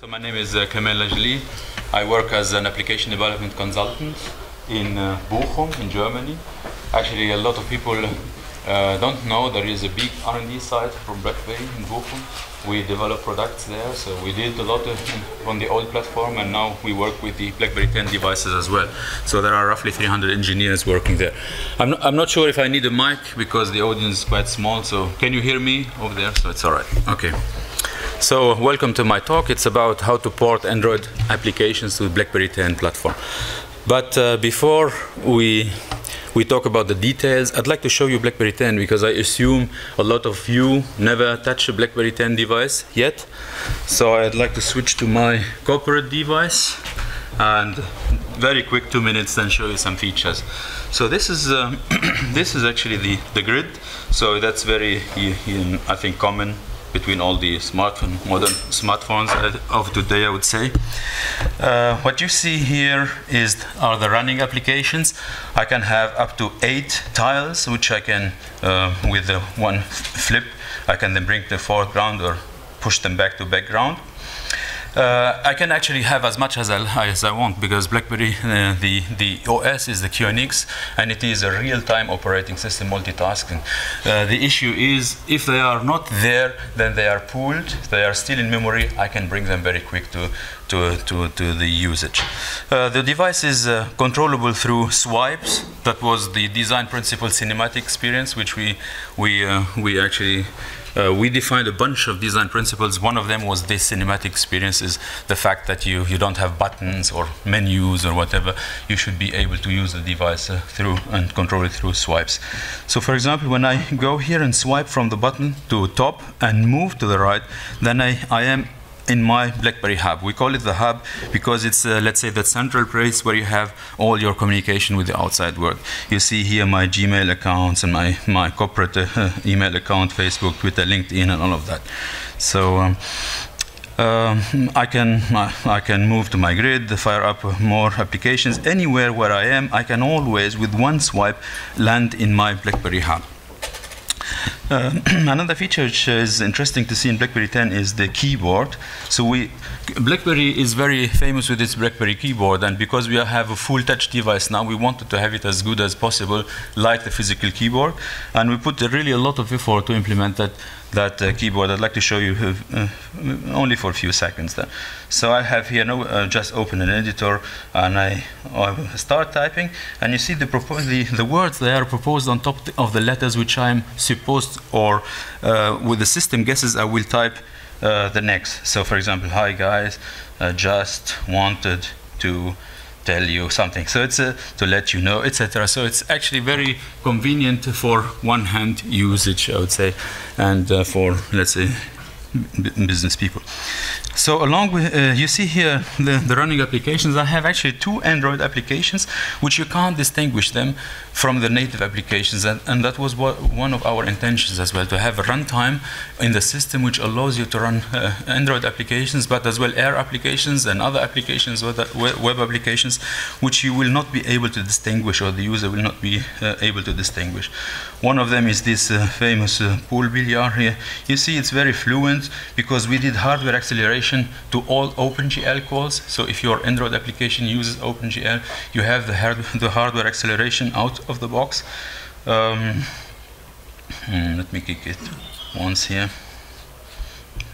So my name is uh, Kamel Lajili. I work as an application development consultant in uh, Bochum, in Germany. Actually, a lot of people uh, don't know there is a big R&D site from BlackBerry in Bochum. We develop products there, so we did a lot of, on the old platform, and now we work with the BlackBerry 10 devices as well. So there are roughly 300 engineers working there. I'm not, I'm not sure if I need a mic because the audience is quite small. So can you hear me over there? So it's all right. Okay. So welcome to my talk. It's about how to port Android applications to BlackBerry 10 platform. But uh, before we we talk about the details, I'd like to show you BlackBerry 10 because I assume a lot of you never touched a BlackBerry 10 device yet. So I'd like to switch to my corporate device and very quick two minutes then show you some features. So this is uh, this is actually the the grid. So that's very I think common between all the smartphone, modern smartphones of today, I would say. Uh, what you see here is are the running applications. I can have up to eight tiles, which I can, uh, with the one flip, I can then bring to foreground or push them back to background. Uh, I can actually have as much as I, as I want because BlackBerry, uh, the, the OS is the QNX and it is a real-time operating system multitasking. Uh, the issue is if they are not there, then they are pooled, they are still in memory, I can bring them very quick to, to, to, to the usage. Uh, the device is uh, controllable through swipes. That was the design principle cinematic experience, which we, we, uh, we actually uh, we defined a bunch of design principles. One of them was this cinematic experience is the fact that you, you don't have buttons or menus or whatever. You should be able to use the device uh, through and control it through swipes. So for example, when I go here and swipe from the button to top and move to the right, then I, I am in my BlackBerry hub. We call it the hub because it's, uh, let's say, the central place where you have all your communication with the outside world. You see here my Gmail accounts and my, my corporate uh, email account, Facebook, Twitter, LinkedIn, and all of that. So um, uh, I can I can move to my grid, fire up more applications. Anywhere where I am, I can always, with one swipe, land in my BlackBerry hub. Uh, another feature which is interesting to see in BlackBerry 10 is the keyboard. So we, BlackBerry is very famous with its BlackBerry keyboard, and because we have a full touch device now, we wanted to have it as good as possible, like the physical keyboard, and we put really a lot of effort to implement that that uh, keyboard. I'd like to show you uh, only for a few seconds. Then. So I have here, no, uh, just open an editor, and I, I start typing, and you see the, the, the words they are proposed on top of the letters which I'm supposed, or uh, with the system guesses, I will type uh, the next. So for example, hi guys, just wanted to tell you something. So it's uh, to let you know, etc. So it's actually very convenient for one-hand usage, I would say, and uh, for let's say business people. So along with, uh, you see here the, the, running applications, I have actually two Android applications which you can't distinguish them from the native applications and, and that was one of our intentions as well, to have a runtime in the system which allows you to run uh, Android applications but as well Air applications and other applications, web, web applications which you will not be able to distinguish or the user will not be uh, able to distinguish. One of them is this uh, famous uh, pool billiard here. You see it's very fluent because we did hardware acceleration to all OpenGL calls. So if your Android application uses OpenGL, you have the, hard the hardware acceleration out of the box. Um, hmm, let me kick it once here.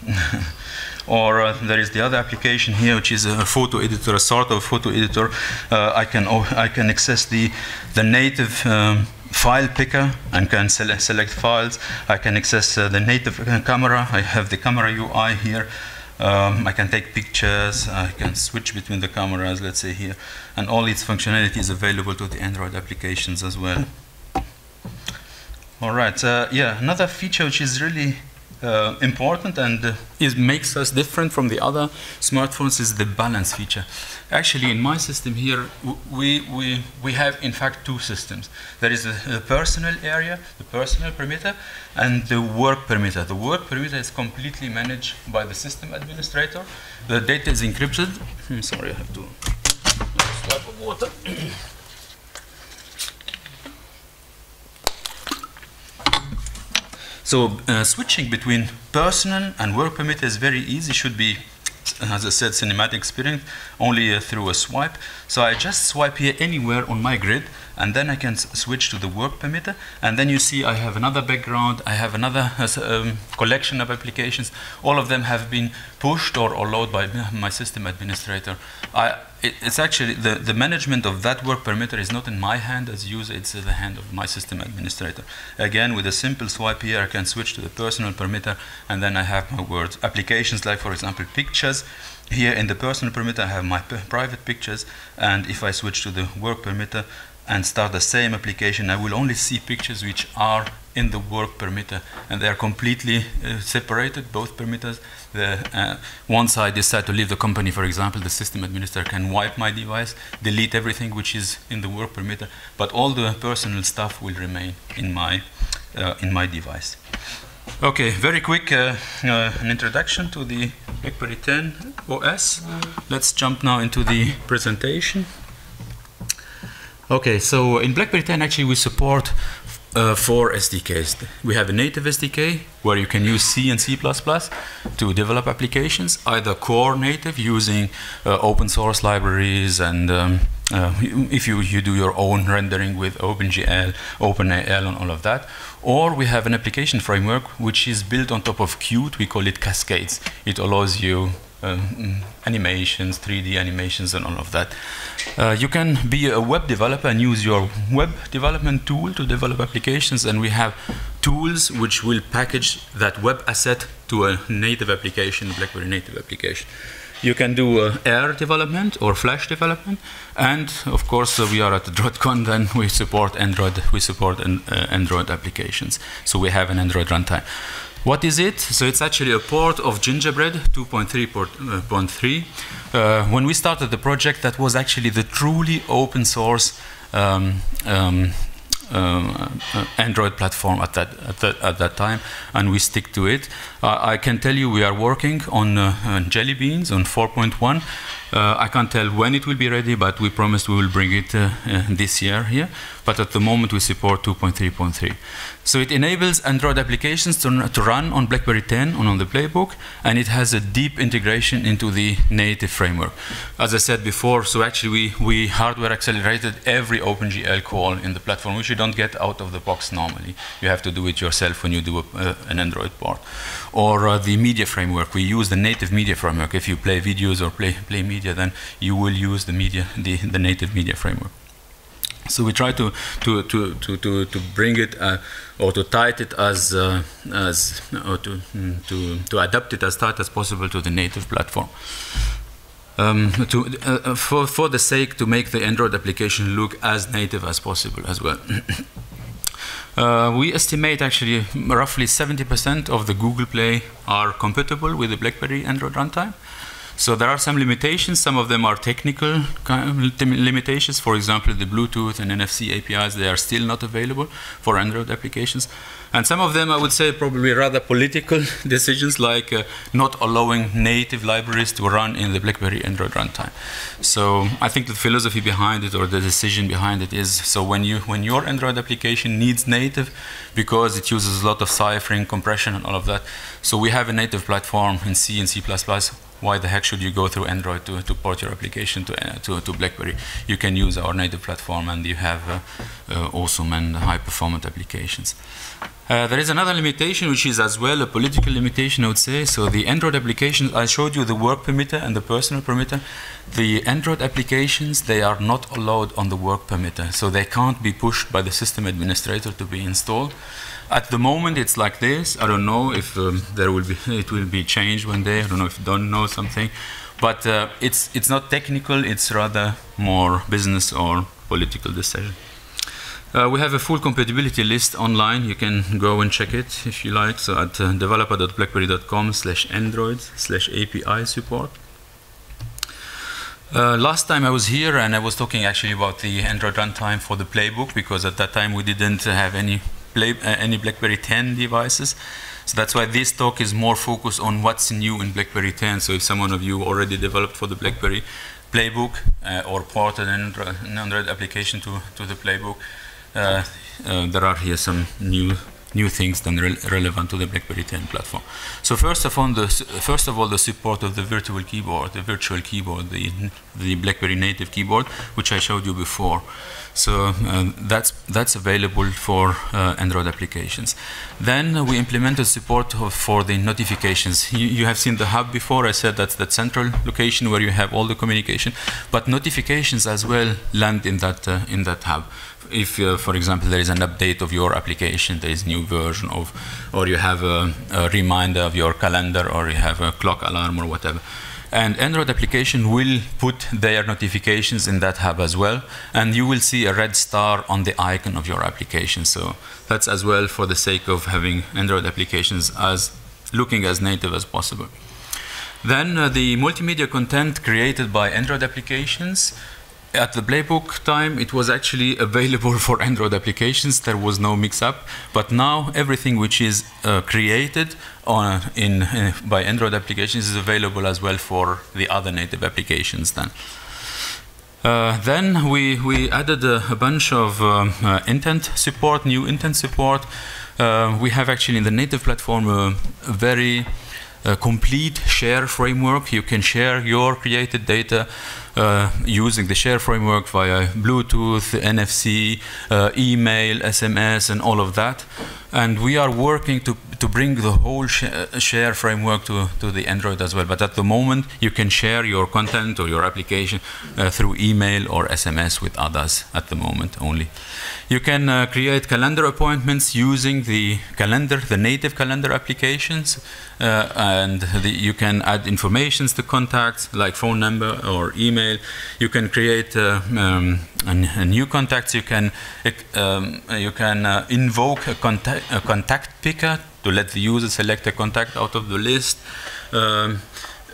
or uh, there is the other application here, which is a photo editor, a sort of photo editor. Uh, I can I can access the the native um, file picker and can sele select files. I can access uh, the native camera. I have the camera UI here. Um, I can take pictures, I can switch between the cameras, let's say here, and all its functionality is available to the Android applications as well. All right, uh, yeah, another feature which is really uh, important and uh, is, makes us different from the other smartphones is the balance feature. Actually, in my system here, we, we, we have in fact two systems. There is the personal area, the personal perimeter, and the work perimeter. The work perimeter is completely managed by the system administrator. The data is encrypted. Hmm, sorry, I have to swipe of water. So uh, switching between personal and work permit is very easy, should be as I said, cinematic experience only uh, through a swipe. So I just swipe here anywhere on my grid, and then I can switch to the work perimeter. And then you see I have another background, I have another uh, um, collection of applications. All of them have been pushed or, or loaded by my system administrator. I, it, it's actually the, the management of that work perimeter is not in my hand as user, it's in the hand of my system administrator. Again, with a simple swipe here, I can switch to the personal perimeter, and then I have my words. Applications like, for example, pictures. Here in the personal perimeter, I have my private pictures, and if I switch to the work perimeter, and start the same application, I will only see pictures which are in the work perimeter, and they are completely uh, separated, both perimeters. The, uh, once I decide to leave the company, for example, the system administrator can wipe my device, delete everything which is in the work perimeter, but all the personal stuff will remain in my, uh, in my device. Okay, very quick uh, uh, an introduction to the BlackBerry 10 OS. Let's jump now into the presentation. Okay, so in BlackBerry 10 actually we support uh, four SDKs. We have a native SDK where you can use C and C++ to develop applications, either core native using uh, open source libraries and um, uh, if you, you do your own rendering with OpenGL, OpenAL and all of that, or we have an application framework which is built on top of Qt, we call it Cascades. It allows you um, animations, 3D animations, and all of that. Uh, you can be a web developer and use your web development tool to develop applications, and we have tools which will package that web asset to a native application, BlackBerry native application. You can do uh, AIR development or Flash development, and of course uh, we are at the DroidCon. Then we support Android. We support an, uh, Android applications. So we have an Android runtime. What is it? So it's actually a port of Gingerbread 2.3.3. Uh, uh, when we started the project, that was actually the truly open source um, um, uh, Android platform at that, at that, at that time, and we stick to it. Uh, I can tell you we are working on, uh, on Jelly Beans on 4.1. Uh, I can't tell when it will be ready, but we promised we will bring it this year here. But at the moment, we support 2.3.3. So it enables Android applications to, to run on BlackBerry 10 and on the Playbook, and it has a deep integration into the native framework. As I said before, so actually we, we hardware accelerated every OpenGL call in the platform, which you don't get out of the box normally. You have to do it yourself when you do a, uh, an Android port. Or uh, the media framework, we use the native media framework. If you play videos or play, play media, then you will use the media, the, the native media framework. So we try to to to to to, to bring it uh, or to tight it as uh, as or to to to adapt it as tight as possible to the native platform. Um, to, uh, for, for the sake to make the Android application look as native as possible as well. uh, we estimate actually roughly 70% of the Google Play are compatible with the BlackBerry Android runtime. So there are some limitations. Some of them are technical limitations. For example, the Bluetooth and NFC APIs, they are still not available for Android applications. And some of them, I would say, probably rather political decisions, like uh, not allowing native libraries to run in the BlackBerry Android runtime. So I think the philosophy behind it, or the decision behind it, is so when you when your Android application needs native, because it uses a lot of ciphering, compression, and all of that. So we have a native platform in C and C++ why the heck should you go through Android to, to port your application to, uh, to, to, BlackBerry? You can use our native platform and you have uh, uh, awesome and high performant applications. Uh, there is another limitation which is as well a political limitation I would say. So the Android applications, I showed you the work perimeter and the personal perimeter. The Android applications, they are not allowed on the work perimeter. So they can't be pushed by the system administrator to be installed. At the moment, it's like this. I don't know if um, there will be it will be changed one day. I don't know if you don't know something, but uh, it's it's not technical. It's rather more business or political decision. Uh, we have a full compatibility list online. You can go and check it if you like. So at uh, developer.blackberry.com slash android slash API support. Uh, last time I was here and I was talking actually about the Android runtime for the playbook because at that time we didn't have any play, uh, any BlackBerry 10 devices. So that's why this talk is more focused on what's new in BlackBerry 10. So if someone of you already developed for the BlackBerry Playbook uh, or ported an Android, application to, to the Playbook, uh, uh, there are here some new new things than re relevant to the BlackBerry 10 platform. So first of all, the first of all, the support of the virtual keyboard, the virtual keyboard, the the BlackBerry native keyboard, which I showed you before. So uh, that's that's available for uh, Android applications. Then we implemented support for the notifications. You, you, have seen the hub before. I said that's the central location where you have all the communication, but notifications as well land in that uh, in that hub if, uh, for example, there is an update of your application, there is new version of, or you have a, a, reminder of your calendar, or you have a clock alarm or whatever. And Android application will put their notifications in that hub as well, and you will see a red star on the icon of your application. So that's as well for the sake of having Android applications as looking as native as possible. Then uh, the multimedia content created by Android applications at the playbook time, it was actually available for Android applications. There was no mix-up, but now everything which is uh, created on, in, uh, by Android applications is available as well for the other native applications. Then, uh, then we we added a, a bunch of um, uh, intent support, new intent support. Uh, we have actually in the native platform a very complete share framework. You can share your created data uh, using the share framework via Bluetooth, NFC, uh, email, SMS, and all of that. And we are working to, to bring the whole sh uh, share framework to, to the Android as well. But at the moment, you can share your content or your application uh, through email or SMS with others at the moment only. You can uh, create calendar appointments using the calendar, the native calendar applications, and the, you can add informations to contacts like phone number or email. You can create uh, um, a, a, new contacts. You can um, you can uh, invoke a contact, a contact picker to let the user select a contact out of the list. Um,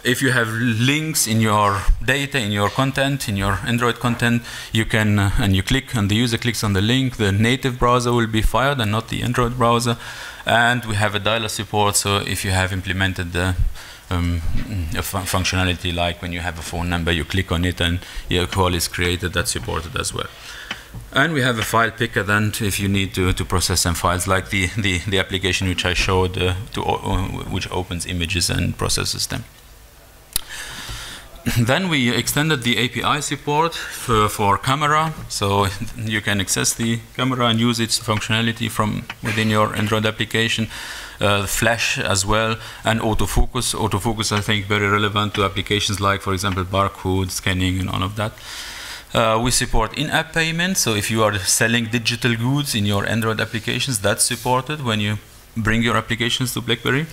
if you have links in your data, in your content, in your Android content, you can, uh, and you click, and the user clicks on the link, the native browser will be fired and not the Android browser. And we have a dialer support, so if you have implemented the um, a fun functionality like when you have a phone number, you click on it and your call is created, that's supported as well. And we have a file picker then to, if you need to, to process some files like the, the, the application which I showed, uh, to, uh, which opens images and processes them. then we extended the API support for, for, camera, so you can access the camera and use its functionality from within your Android application. Uh, flash as well, and autofocus. Autofocus, I think, very relevant to applications like, for example, barcode scanning and all of that. Uh, we support in-app payments, so if you are selling digital goods in your Android applications, that's supported when you bring your applications to BlackBerry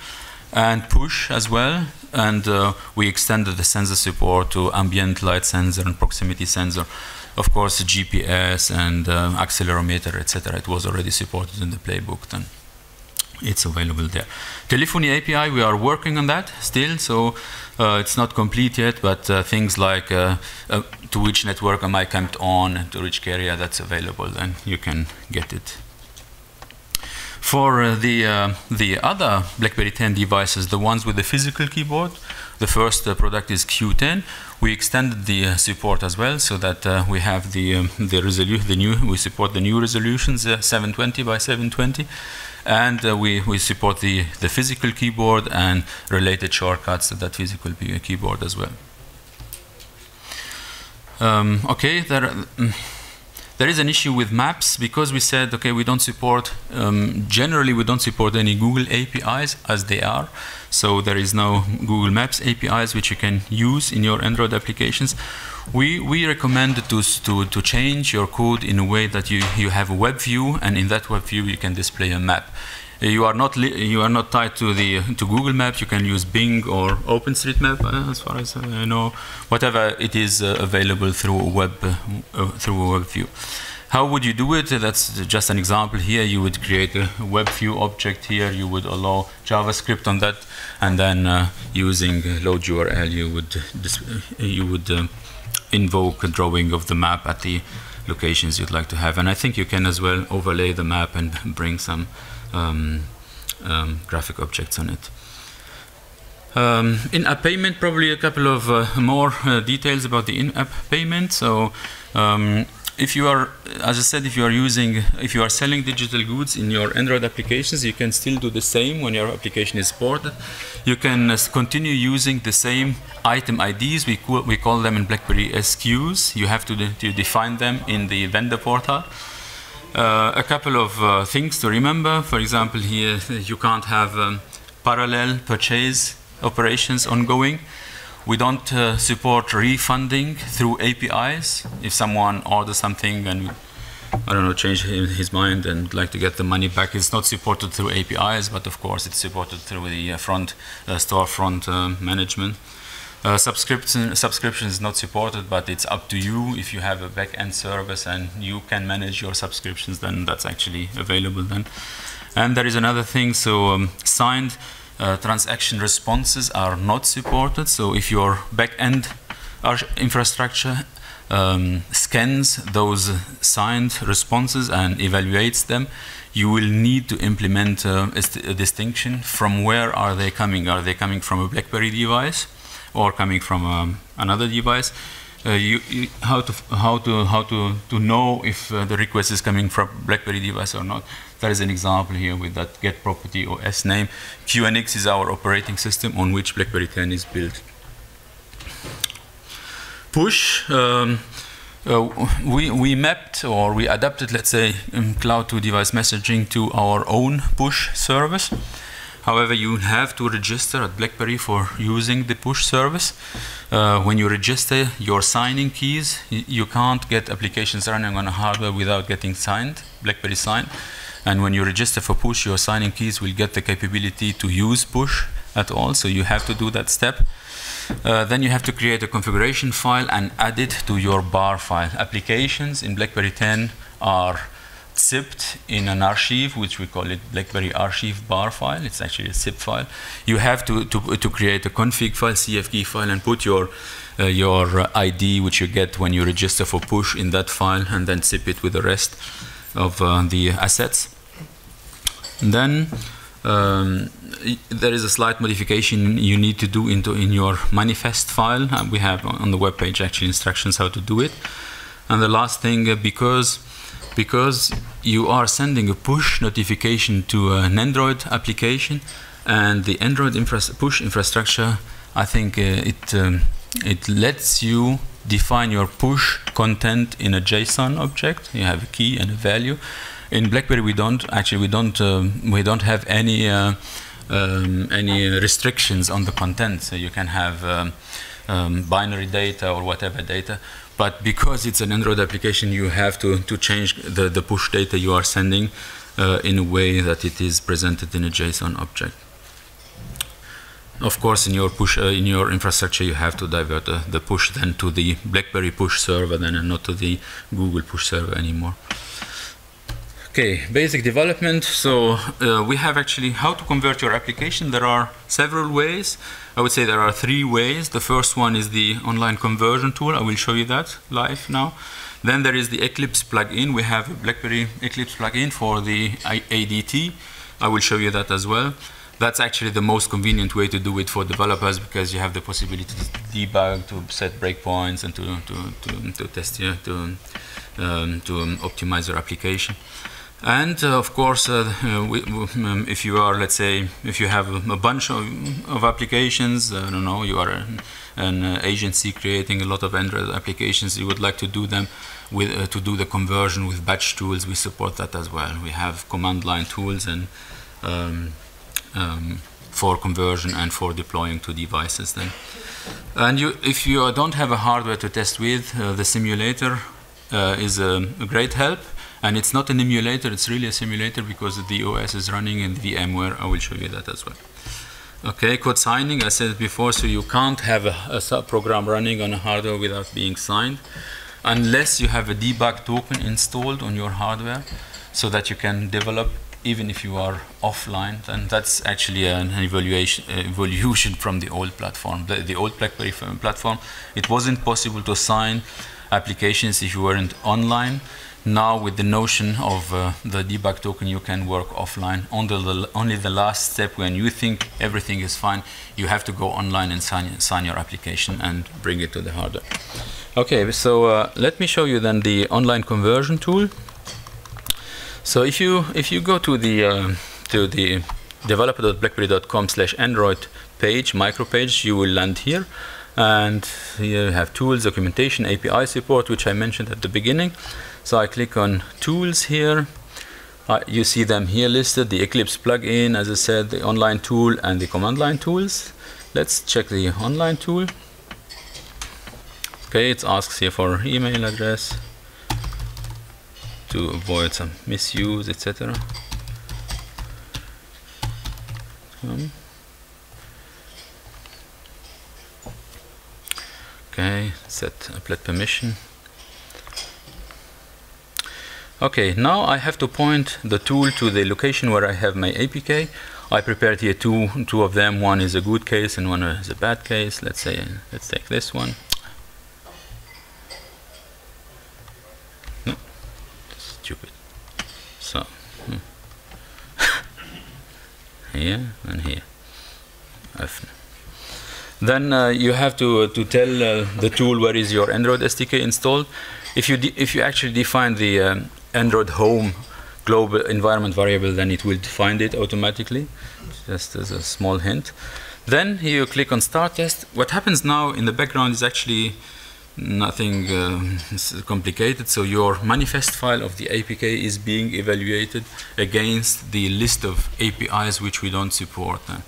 and push as well. And uh, we extended the sensor support to ambient light sensor and proximity sensor. Of course, GPS and uh, accelerometer, etc. It was already supported in the playbook then. It's available there. Telephony API, we are working on that still, so uh, it's not complete yet, but uh, things like uh, uh, to which network am I camped on, to which carrier that's available, then you can get it. For uh, the, uh, the other BlackBerry 10 devices, the ones with the physical keyboard, the first product is Q10. We extended the support as well, so that we have the um, the the new we support the new resolutions, uh, 720 by 720, and we we support the the physical keyboard and related shortcuts to that physical keyboard as well. Um, okay, there. Um, there is an issue with maps because we said, okay, we don't support, um, generally we don't support any Google APIs as they are. So there is no Google Maps APIs which you can use in your Android applications. We, we recommend to, to, to change your code in a way that you, you have a web view and in that web view you can display a map you are not you are not tied to the to Google Maps. You can use Bing or OpenStreetMap, uh, as far as I know. Whatever it is uh, available through a web uh, through a web view. How would you do it? That's just an example here. You would create a web view object here. You would allow JavaScript on that, and then uh, using load URL, you would you would uh, invoke a drawing of the map at the locations you'd like to have. And I think you can as well overlay the map and bring some um, um, graphic objects on it. Um, in-app payment, probably a couple of uh, more uh, details about the in-app payment. So um, if you are, as I said, if you are using, if you are selling digital goods in your Android applications, you can still do the same when your application is ported. You can uh, continue using the same item IDs. We, call, we call them in BlackBerry SKUs. You have to, de to define them in the vendor portal. Uh, a couple of uh, things to remember. For example, here you can't have um, parallel purchase operations ongoing. We don't uh, support refunding through APIs. If someone orders something and I don't know, change his mind and like to get the money back, it's not supported through APIs, but of course it's supported through the uh, front uh, storefront uh, management. Uh, subscription subscription is not supported, but it's up to you. If you have a back-end service and you can manage your subscriptions, then that's actually available then. And there is another thing. So um, signed uh, transaction responses are not supported. So if your back-end infrastructure um, scans those signed responses and evaluates them, you will need to implement uh, a, a, distinction from where are they coming. Are they coming from a BlackBerry device or coming from um, another device? Uh, you, you, how to how to how to to know if uh, the request is coming from BlackBerry device or not. There is an example here with that get property OS name. QNX is our operating system on which BlackBerry 10 is built. Push. Um, uh, we, we mapped or we adapted, let's say, um, cloud to device messaging to our own push service. However, you have to register at BlackBerry for using the push service. Uh, when you register your signing keys, you can't get applications running on a hardware without getting signed, BlackBerry signed. And when you register for push, your signing keys will get the capability to use push at all. So you have to do that step. Uh, then you have to create a configuration file and add it to your bar file. Applications in BlackBerry 10 are zipped in an archive, which we call it BlackBerry archive bar file. It's actually a zip file. You have to, to, to create a config file, CFG file, and put your uh, your ID, which you get when you register for push, in that file, and then zip it with the rest of uh, the assets. And then um, there is a slight modification you need to do into in your manifest file. Uh, we have on the web page actually instructions how to do it. And the last thing, uh, because because you are sending a push notification to an Android application, and the Android infra push infrastructure, I think uh, it um, it lets you define your push content in a JSON object. You have a key and a value. In BlackBerry, we don't actually we don't um, we don't have any uh, um, any restrictions on the content. So you can have um, um, binary data or whatever data. But because it's an Android application, you have to, to change the, the push data you are sending uh, in a way that it is presented in a JSON object. Of course, in your push uh, in your infrastructure, you have to divert the, the push then to the BlackBerry push server then, and not to the Google push server anymore. Okay, basic development. So uh, we have actually how to convert your application. There are several ways. I would say there are three ways. The first one is the online conversion tool. I will show you that live now. Then there is the Eclipse plugin. We have a BlackBerry Eclipse plugin for the ADT. I will show you that as well that's actually the most convenient way to do it for developers because you have the possibility to debug, to set breakpoints, and to to to, to test yeah, to um, to um, optimize your application. And uh, of course, uh, we, um, if you are, let's say, if you have a bunch of, of applications, I don't know, you are an, an agency creating a lot of Android applications, you would like to do them with uh, to do the conversion with batch tools. We support that as well. We have command line tools and um, um, for conversion and for deploying to devices then. And you, if you don't have a hardware to test with, uh, the simulator uh, is a, great help. And it's not an emulator, it's really a simulator because the OS is running in VMware. I will show you that as well. Okay, code signing, I said it before, so you can't have a, a program running on a hardware without being signed unless you have a debug token installed on your hardware so that you can develop even if you are offline, then that's actually an evaluation, uh, evolution from the old platform. The, the, old BlackBerry platform, it wasn't possible to sign applications if you weren't online. Now, with the notion of uh, the debug token, you can work offline. Only the, only the last step, when you think everything is fine, you have to go online and sign, sign your application and bring it to the hardware. Okay, so uh, let me show you then the online conversion tool. So if you if you go to the uh, to the developer.blackberry.com slash android page, micro page, you will land here. And here you have tools, documentation, API support, which I mentioned at the beginning. So I click on tools here. Uh, you see them here listed, the Eclipse plugin, as I said, the online tool and the command line tools. Let's check the online tool. Okay, it asks here for email address to avoid some misuse, etc. Um, okay, set applet permission. Okay, now I have to point the tool to the location where I have my APK. I prepared here two, two of them. One is a good case and one is a bad case. Let's say, let's take this one. No, stupid. So, hmm. here and here. Then uh, you have to uh, to tell uh, the tool where is your Android SDK installed. If you if you actually define the um, Android home global environment variable, then it will find it automatically. Just as a small hint. Then you click on start test. What happens now in the background is actually nothing uh, complicated. So your manifest file of the APK is being evaluated against the list of APIs which we don't support. Uh,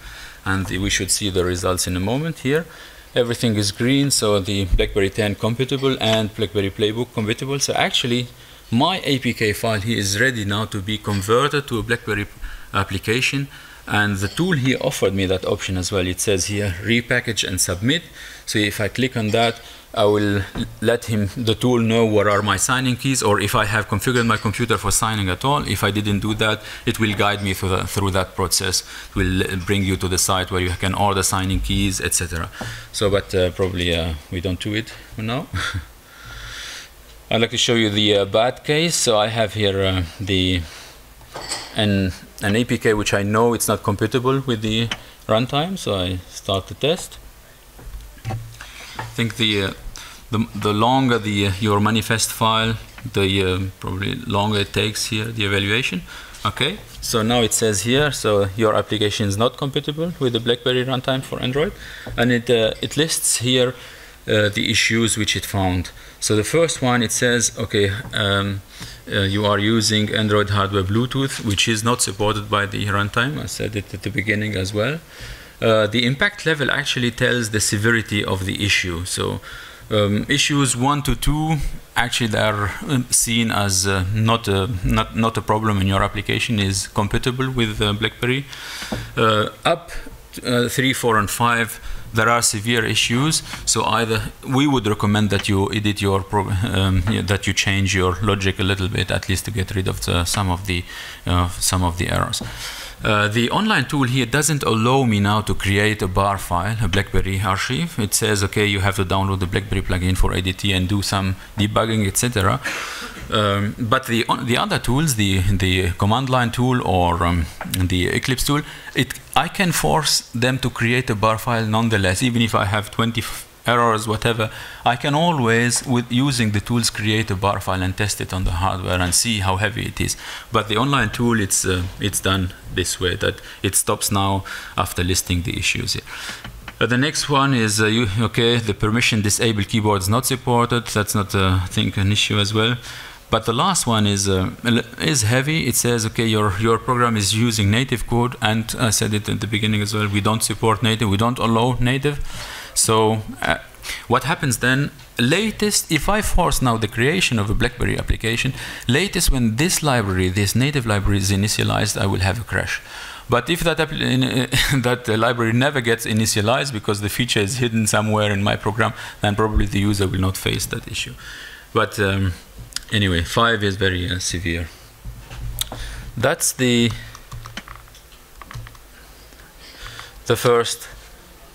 and we should see the results in a moment here. Everything is green, so the BlackBerry 10 compatible and BlackBerry Playbook compatible. So actually, my APK file here is ready now to be converted to a BlackBerry application and the tool here offered me that option as well. It says here repackage and submit. So if I click on that, I will let him, the tool know what are my signing keys or if I have configured my computer for signing at all. If I didn't do that, it will guide me through, the, through that process. It will bring you to the site where you can order signing keys, etc. So, but uh, probably uh, we don't do it now. I'd like to show you the uh, bad case. So I have here uh, the an, an APK which I know it's not compatible with the runtime. So I start the test. I think the uh, the, the longer the uh, your manifest file, the uh, probably longer it takes here the evaluation. Okay, so now it says here, so your application is not compatible with the BlackBerry runtime for Android, and it uh, it lists here the issues which it found. So the first one, it says, okay, um, uh, you are using Android hardware Bluetooth, which is not supported by the runtime. I said it at the beginning as well. Uh, the impact level actually tells the severity of the issue. So um, issues one to two actually they are um, seen as uh, not a not not a problem in your application is compatible with uh, BlackBerry. Uh, up uh, three, four, and five there are severe issues. So either we would recommend that you edit your um, that you change your logic a little bit, at least to get rid of the, some of the uh, some of the errors. Uh, the online tool here doesn't allow me now to create a bar file, a BlackBerry archive. It says, okay, you have to download the BlackBerry plugin for ADT and do some debugging, etc. Um, but the the other tools, the the command line tool or um, the Eclipse tool, it I can force them to create a bar file nonetheless, even if I have 20 errors, whatever. I can always, with using the tools, create a bar file and test it on the hardware and see how heavy it is. But the online tool, it's uh, it's done this way that it stops now after listing the issues. Here. Uh, the next one is uh, you, okay. The permission disabled keyboard is not supported. That's not, uh, I think, an issue as well. But the last one is uh, is heavy. It says, okay, your your program is using native code, and I said it at the beginning as well. We don't support native. We don't allow native. So uh, what happens then? Latest, if I force now the creation of a BlackBerry application, latest when this library, this native library is initialized, I will have a crash. But if that, that library never gets initialized because the feature is hidden somewhere in my program, then probably the user will not face that issue. But um, anyway, five is very uh, severe. That's the the first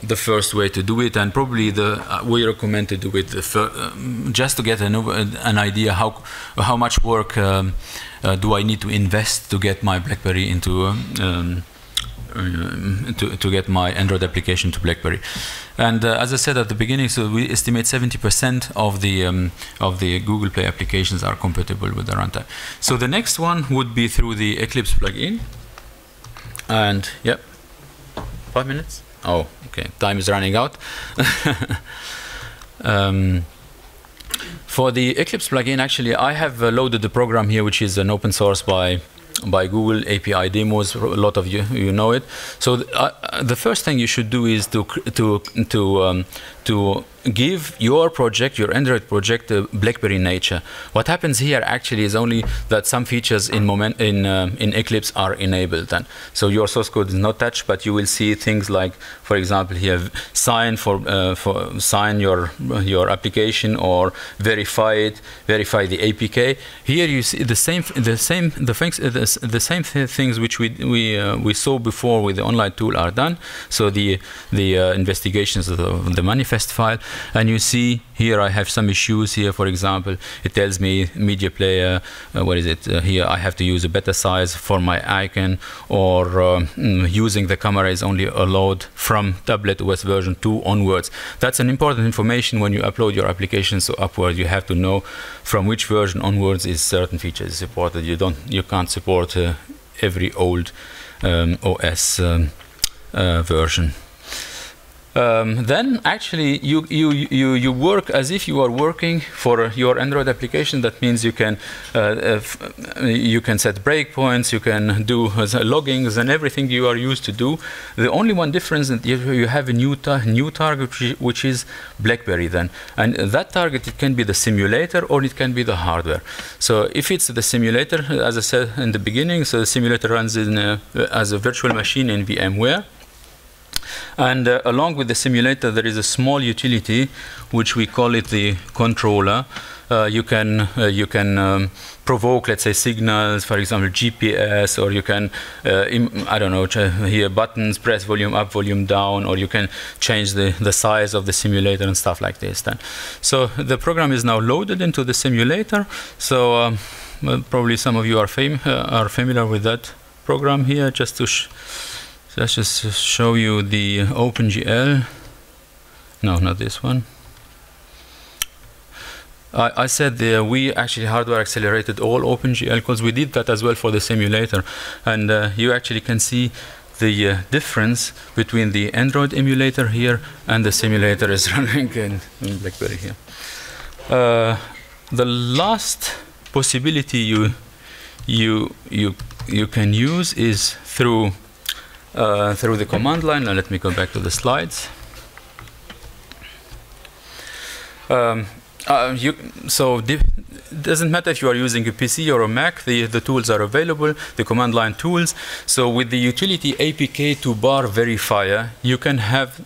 the first way to do it, and probably the uh, we recommend to do it um, just to get an, an idea how how much work um, uh, do I need to invest to get my BlackBerry into um, uh, to, to get my Android application to BlackBerry. And uh, as I said at the beginning, so we estimate 70% of the um, of the Google Play applications are compatible with the runtime. So the next one would be through the Eclipse plugin. And yep, five minutes. Oh, okay. Time is running out. um, for the Eclipse plugin, actually, I have uh, loaded the program here, which is an open source by by Google API demos. A lot of you you know it. So th uh, the first thing you should do is to to to um, to give your project, your Android project, a BlackBerry nature. What happens here actually is only that some features in moment in uh, in Eclipse are enabled. Then, so your source code is not touched, but you will see things like, for example, here sign for uh, for sign your your application or verify it, verify the APK. Here you see the same the same the things the, the same th things which we we uh, we saw before with the online tool are done. So the the uh, investigations of the, the manifest file. And you see here I have some issues here. For example it tells me media player uh, what is it? Uh, here I have to use a better size for my icon or mm, using the camera is only allowed from tablet OS version 2 onwards. That's an important information when you upload your application so upward. You have to know from which version onwards is certain features supported. You don't you can't support uh, every old um, OS um, uh, version um, then actually you, you, you, you work as if you are working for your Android application. That means you can, uh, you can set breakpoints, you can do uh, loggings and everything you are used to do. The only one difference is that you have a new, ta new target which is BlackBerry then. And that target, it can be the simulator or it can be the hardware. So if it's the simulator, as I said in the beginning, so the simulator runs in as a virtual machine in VMware. And uh, along with the simulator, there is a small utility, which we call it the controller. Uh, you can uh, you can um, provoke, let's say, signals, for example, GPS, or you can uh, I don't know here buttons, press volume up, volume down, or you can change the the size of the simulator and stuff like this. Then, so the program is now loaded into the simulator. So um, probably some of you are fam uh, are familiar with that program here, just to let's just show you the OpenGL. No, not this one. I, I said the, we actually hardware accelerated all OpenGL because we did that as well for the simulator. And uh, you actually can see the uh, difference between the Android emulator here and the simulator is running in, in BlackBerry here. Uh, the last possibility you you you you can use is through uh, through the command line. Now let me go back to the slides. Um, uh, you, so it doesn't matter if you are using a PC or a Mac, the, the tools are available, the command line tools. So with the utility APK to bar verifier, you can have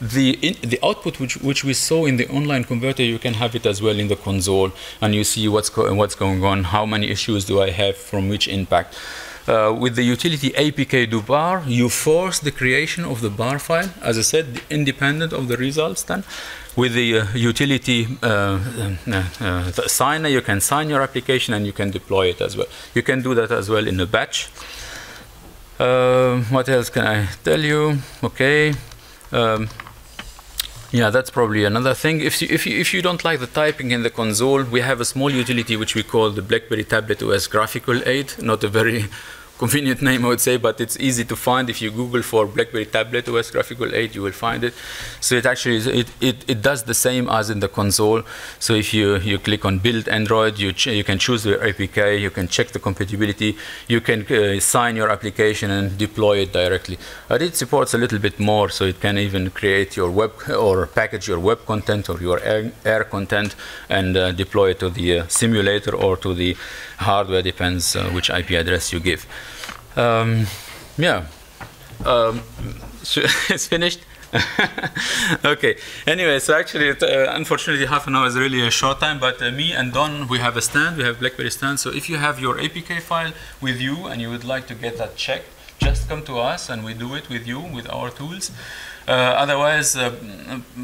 the in, the output which which we saw in the online converter you can have it as well in the console and you see what's what's going on how many issues do I have from which impact uh, with the utility apk do bar, you force the creation of the bar file, as I said, independent of the results then. With the uh, utility uh, uh, uh signer, you can sign your application and you can deploy it as well. You can do that as well in a batch. Uh, what else can I tell you? Okay. Um, yeah, that's probably another thing. If you, if, you, if you don't like the typing in the console, we have a small utility which we call the BlackBerry Tablet OS Graphical Aid. Not a very convenient name, I would say, but it's easy to find. If you Google for BlackBerry Tablet OS Graphical Aid, you will find it. So it actually is, it, it, it does the same as in the console. So if you, you click on Build Android, you, you can choose the APK, you can check the compatibility, you can uh, sign your application and deploy it directly. But it supports a little bit more, so it can even create your web or package your web content or your air, air content and uh, deploy it to the uh, simulator or to the hardware, depends uh, which IP address you give. Um, yeah, um, it's finished. okay. Anyway, so actually, uh, unfortunately, half an hour is really a short time. But uh, me and Don, we have a stand. We have BlackBerry stand. So if you have your APK file with you and you would like to get that checked, just come to us and we do it with you with our tools. Uh, otherwise, uh,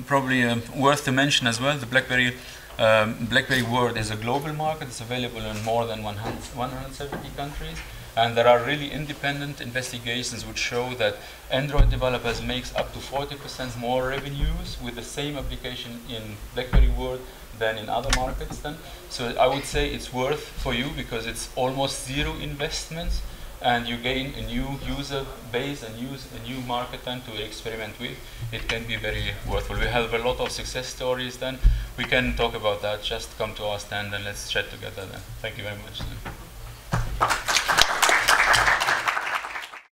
probably uh, worth to mention as well, the BlackBerry um, BlackBerry World is a global market. It's available in more than 100, 170 countries And there are really independent investigations which show that Android developers makes up to 40% more revenues with the same application in BlackBerry World than in other markets then. So I would say it's worth for you because it's almost zero investments and you gain a new user base and use a new market then to experiment with. It can be very worthwhile. We have a lot of success stories then. We can talk about that. Just come to our stand and let's chat together then. Thank you very much.